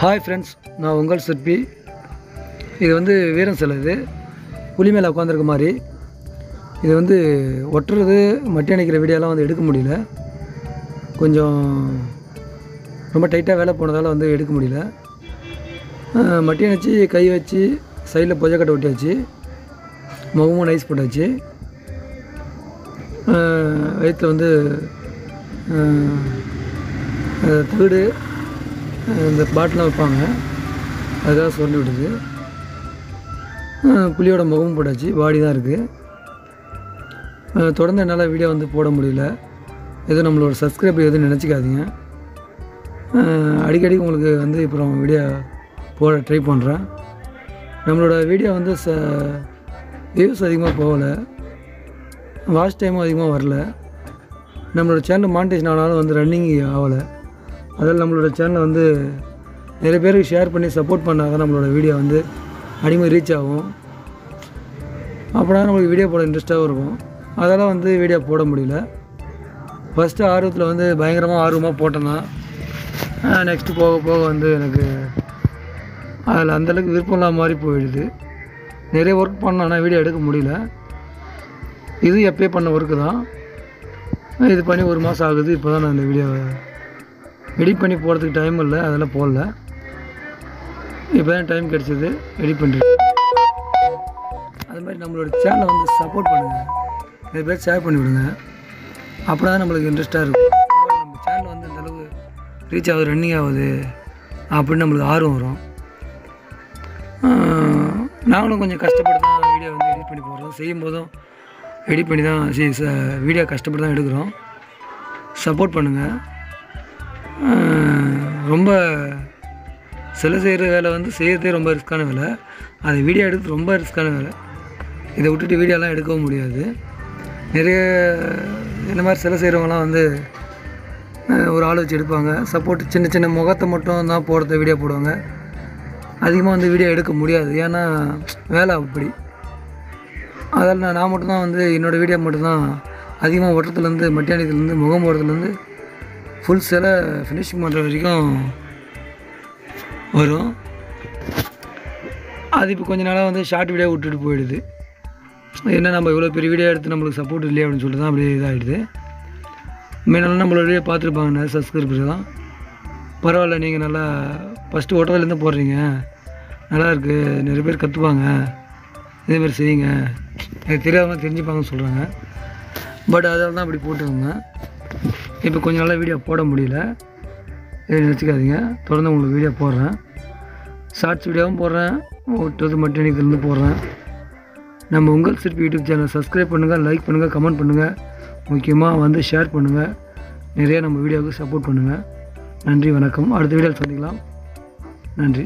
Hi friends நான் உங்கள் சிற்பி. இது வந்து வீரன் சிலை இது. புலி மேலே உட்காந்துருக்க மாதிரி. இது வந்து ஒட்டுறது மட்டி அணைக்கிற வீடியோலாம் வந்து எடுக்க முடியல. கொஞ்சம் ரொம்ப டைட்டாக வேலை போனதால் வந்து எடுக்க முடியல. மட்டி அணைச்சி கை வச்சு சைடில் பொஜக்கட்டை ஒட்டியாச்சு. முகமும் நைஸ் போட்டாச்சு. வயிற்றில் வந்து தீடு தவிடு இந்த பாட்டிலாம் வைப்பாங்க. அதுக்காக சொல்லி விடுது அஹ், புலியோட முகமும் போட்டாச்சு. பாடி தான் இருக்குது தொடர்ந்து என்னால் வீடியோ வந்து போட முடியல. எதுவும் நம்மளோட சப்ஸ்கிரைபர் எதுவும் நினச்சிக்காதீங்க. அடிக்கடி உங்களுக்கு வந்து இப்போ வீடியோ போட ட்ரை பண்ணுறேன் நம்மளோட வீடியோ வந்து ச வியூஸ் அதிகமாக போகலை. வாட்ச் டைமும் அதிகமாக வரல. நம்மளோட சேனல் மானிட்டேஷன் ஆனாலும் வந்து ரன்னிங் ஆகலை. அதில் நம்மளோட சேனலை வந்து நிறைய பேருக்கு ஷேர் பண்ணி சப்போர்ட் பண்ணால் தான் நம்மளோட வீடியோ வந்து அடிமை ரீச் ஆகும். அப்படின்னா நம்மளுக்கு வீடியோ போட இன்ட்ரெஸ்ட்டாகவும் இருக்கும். அதெல்லாம் வந்து வீடியோ போட முடியல. ஃபஸ்ட்டு ஆர்வத்தில் வந்து பயங்கரமாக ஆர்வமாக போட்டேன்னா நெக்ஸ்ட்டு போக போக வந்து எனக்கு அதில் அந்தளவுக்கு விருப்பம் இல்லாத மாதிரி போயிடுது. நிறைய ஒர்க் பண்ணேன் ஆனால் வீடியோ எடுக்க முடியல. இது எப்பயே பண்ண ஒர்க்கு தான். இது பண்ணி ஒரு மாதம் ஆகுது இப்போ தான் நான் இந்த வீடியோவை எடிட் பண்ணி போகிறதுக்கு டைம் இல்லை அதெல்லாம் போடல. இப்போ தான் டைம் கிடச்சிது எடிட் பண்ணுறேன் அது மாதிரி நம்மளோட சேனலை வந்து சப்போர்ட் பண்ணுங்கள் நிறைய பேர் ஷேர் பண்ணி விடுங்க. அப்படின்னா தான் நம்மளுக்கு இன்ட்ரெஸ்ட்டாக இருக்கும். நம்ம சேனல் வந்து அந்தளவு ரீச் ஆகுது ரன்னிங் ஆகுது அப்படின்னு நம்மளுக்கு ஆர்வம் வரும். நாங்களும் கொஞ்சம் கஷ்டப்பட்டு தான் வீடியோ வந்து எடிட் பண்ணி போடுறோம். செய்யும் போதும் எடிட் பண்ணி தான் ச வீடியோ கஷ்டப்பட்டு தான் எடுக்கிறோம். சப்போர்ட் பண்ணுங்கள் ரொம்ப சிலை செய்கிற வேலை வந்து செய்கிறதே ரொம்ப ரிஸ்க்கான வேலை. அதை வீடியோ எடுத்து ரொம்ப ரிஸ்க்கான வேலை. இதை விட்டுட்டு வீடியோலாம் எடுக்கவும் முடியாது. நிறைய இந்த மாதிரி சிலை செய்கிறவங்களாம் வந்து ஒரு ஆள் வச்சு எடுப்பாங்க. சப்போர்ட் சின்ன சின்ன முகத்தை மட்டும் தான் போடுறத வீடியோ போடுவாங்க. அதிகமாக வந்து வீடியோ எடுக்க முடியாது. ஏன்னா வேலை அப்படி. அதில் நான் நான் மட்டும்தான் வந்து என்னோடய வீடியோ மட்டும்தான் அதிகமாக ஓட்டுறதுலேருந்து மட்டியானத்துலேருந்து முகம் போடுறதுலேருந்து ஃபுல் சிலை ஃபினிஷிங் பண்ணுற வரைக்கும் வரும். அது இப்போ கொஞ்ச நாளாக வந்து ஷார்ட் வீடியோ விட்டுட்டு போயிடுது. என்ன நம்ம இவ்வளோ பெரிய வீடியோ எடுத்து நம்மளுக்கு சப்போர்ட் இல்லையே அப்படின்னு சொல்லிட்டு தான் அப்படியே இதாகிடுது முன்னாடி நம்மளோட வீடியோ பார்த்துருப்பாங்க நிறைய சப்ஸ்கிரைபர் தான் பரவாயில்ல நீங்கள் நல்லா ஃபஸ்ட்டு ஓட்டத்துலேருந்து போடுறீங்க. நல்லா இருக்குது நிறைய பேர் கற்றுப்பாங்க இதேமாதிரி செய்யுங்க. எனக்கு தெரியாதவங்க தெரிஞ்சுப்பாங்கன்னு சொல்கிறாங்க பட் அதனால தான் அப்படி போட்டுருந்தேன். இப்போ கொஞ்ச நாளாக வீடியோ போட முடியல. இதை நினச்சிக்காதீங்க தொடர்ந்து உங்களுக்கு வீடியோ போடுறேன். ஷார்ட்ஸ் வீடியோவும் போடுறேன். ஓட்டுறது மட்டும் இருந்து போடுறேன். நம்ம உங்கள் சிற்பி யூடியூப் சேனல் சப்ஸ்கிரைப் பண்ணுங்கள் லைக் பண்ணுங்கள் கமெண்ட் பண்ணுங்கள் முக்கியமாக வந்து ஷேர் பண்ணுங்கள் நிறைய நம்ம வீடியோவுக்கு சப்போர்ட் பண்ணுங்கள் நன்றி வணக்கம். அடுத்த வீடியோவில் சந்திக்கலாம். நன்றி.